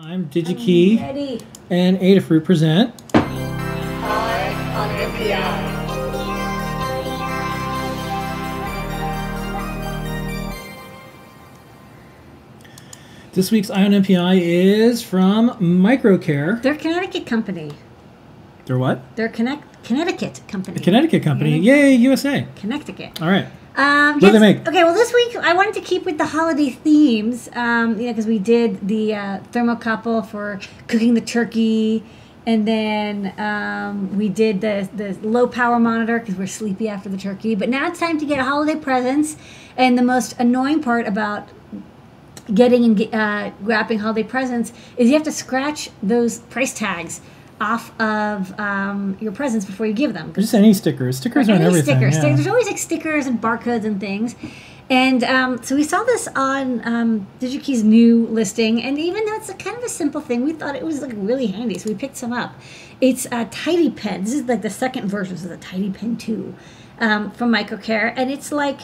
I'm DigiKey Ready. and Adafruit present. This week's EYE on NPI is from MicroCare. They're Connecticut company. They're what? They're Connect- Connecticut company. A Connecticut company. Yeah. Yay, USA. Connecticut. All right. Um, What they make? Okay, well, this week I wanted to keep with the holiday themes, um, you know, because we did the uh, thermocouple for cooking the turkey, and then um, we did the the low power monitor because we're sleepy after the turkey. But now it's time to get holiday presents, and the most annoying part about getting and uh, wrapping holiday presents is you have to scratch those price tags off of um, your presents before you give them. Just any stickers. Stickers on any everything. stickers. yeah. There's always like stickers and barcodes and things. And um, so we saw this on um, DigiKey's new listing, and even though it's a kind of a simple thing, we thought it was like really handy, so we picked some up. It's a TidyPen. This is like the second version, so the TidyPen Two um, from MicroCare, and it's like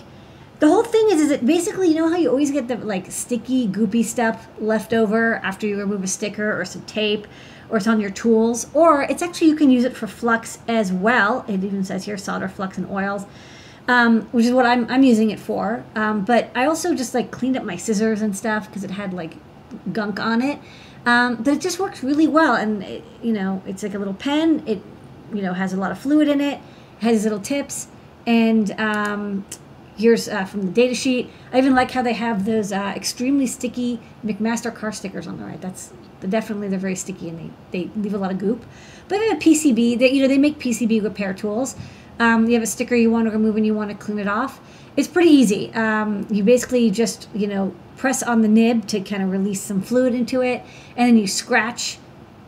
the whole thing is is it basically you know how you always get the like sticky goopy stuff left over after you remove a sticker or some tape or it's on your tools or it's actually you can use it for flux as well. It even says here solder flux and oils um, which is what I'm, I'm using it for. Um, but i also just like cleaned up my scissors and stuff because it had like gunk on it. Um, but it just works really well and it, you know it's like a little pen. It you know has a lot of fluid in it has little tips and um, here's uh, from the data sheet. I even like how they have those uh, extremely sticky McMaster-Carr stickers on the right. That's definitely they're very sticky and they, they leave a lot of goop. But they have a pcb that you know they make pcb repair tools. Um, you have a sticker you want to remove and you want to clean it off. It's pretty easy. Um, you basically just you know press on the nib to kind of release some fluid into it and then you scratch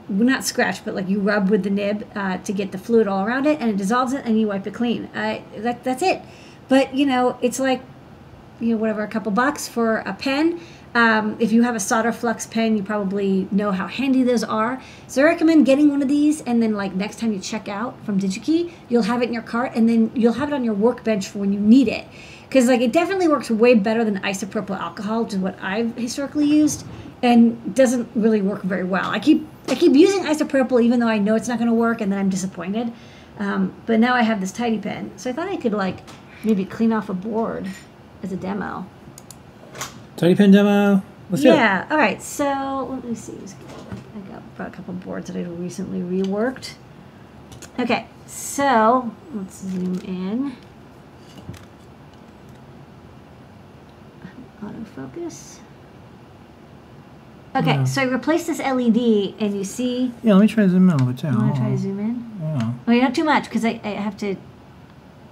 well, not scratch, but like you rub with the nib uh, to get the fluid all around it, and it dissolves it, and you wipe it clean. Uh, that, that's it. But you know, it's like you know whatever, a couple bucks for a pen. Um, if you have a solder flux pen, you probably know how handy those are. So I recommend getting one of these, and then like next time you check out from DigiKey, you'll have it in your cart, and then you'll have it on your workbench for when you need it. Because like it definitely works way better than isopropyl alcohol, which is what I've historically used, and doesn't really work very well. I keep I keep using isopropyl even though I know it's not going to work, and then I'm disappointed. Um, but now I have this tidy pen, so I thought I could like maybe clean off a board as a demo. Tiny pen demo. Let's. Yeah. All right. So let me see. I got brought a couple boards that I recently reworked. Okay. So let's zoom in. Autofocus. Okay. Yeah. So I replaced this LED, and you see. Yeah, let me try to zoom in a little bit too. I want to try to Oh, zoom in. yeah. Oh, yeah, not too much because I, I have to.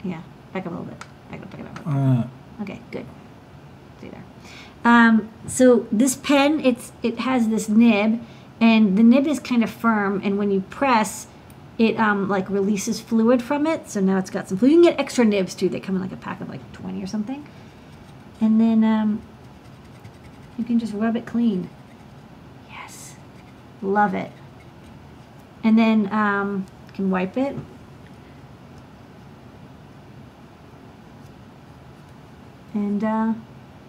Yeah, back up a little bit. Back up, back up, back up. Uh, Okay, good. See there. Um, so this pen, it's it has this nib, and the nib is kind of firm, and when you press, it um, like releases fluid from it. So now it's got some fluid. You can get extra nibs too. They come in like a pack of like twenty or something, and then um, you can just rub it clean. Yes, love it. And then um, you can wipe it. And uh,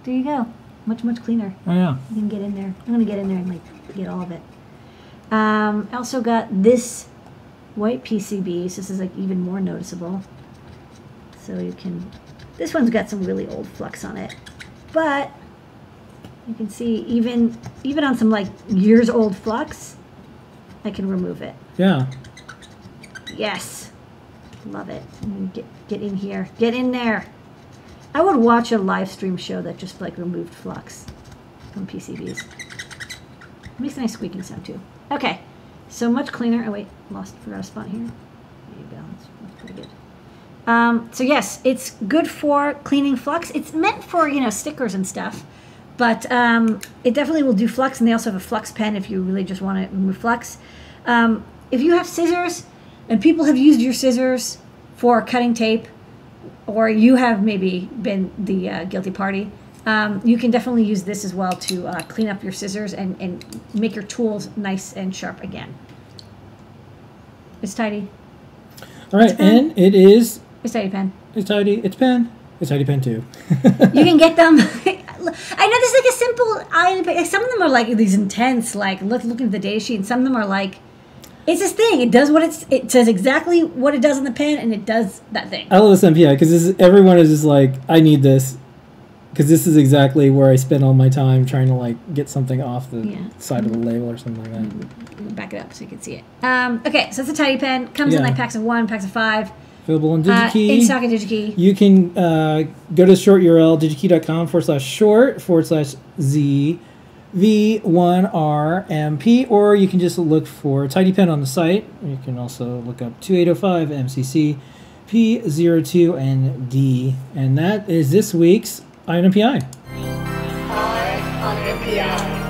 there you go. Much, much cleaner. oh yeah. You can get in there. I'm gonna get in there and like get all of it. Um, I also got this white PCB. So this is like even more noticeable. So you can. This one's got some really old flux on it, but you can see even even on some like years old flux, I can remove it. Yeah. Yes. Love it. Get get in here. Get in there. I would watch a live stream show that just like removed flux from PCBs. Makes a nice squeaking sound too. Okay. So much cleaner. Oh wait, lost forgot a spot here. That's, that's pretty good. Um, so yes, it's good for cleaning flux. It's meant for you know stickers and stuff, but um, it definitely will do flux. And they also have a flux pen if you really just want to remove flux. Um, if you have scissors, and people have used your scissors for cutting tape, or you have maybe been the uh, guilty party, um, you can definitely use this as well to uh, clean up your scissors and, and make your tools nice and sharp again. It's tidy. All right, and it is It's tidy pen. it's tidy. It's pen. It's tidy pen too. You can get them. I know this is like a simple but some of them are like these intense. Like let's look, looking at the data sheet, and some of them are like, it's this thing. It does what it's. It says exactly what it does in the pen, and it does that thing. I love this NPI because everyone is just like, I need this because this is exactly where I spend all my time trying to like get something off the Yeah. side of the label or something like that. Me Back it up so you can see it. Um, okay, so it's a tidy pen. Comes in like packs of one, packs of five. Available on Uh, DigiKey. in stock and DigiKey. You can uh, go to the short URL, digikey.com forward slash short forward slash Z V1RMP, or you can just look for TidyPen on the site. You can also look up 2805 MCC P02 and D. And that is this week's INPI. EYE on NPI.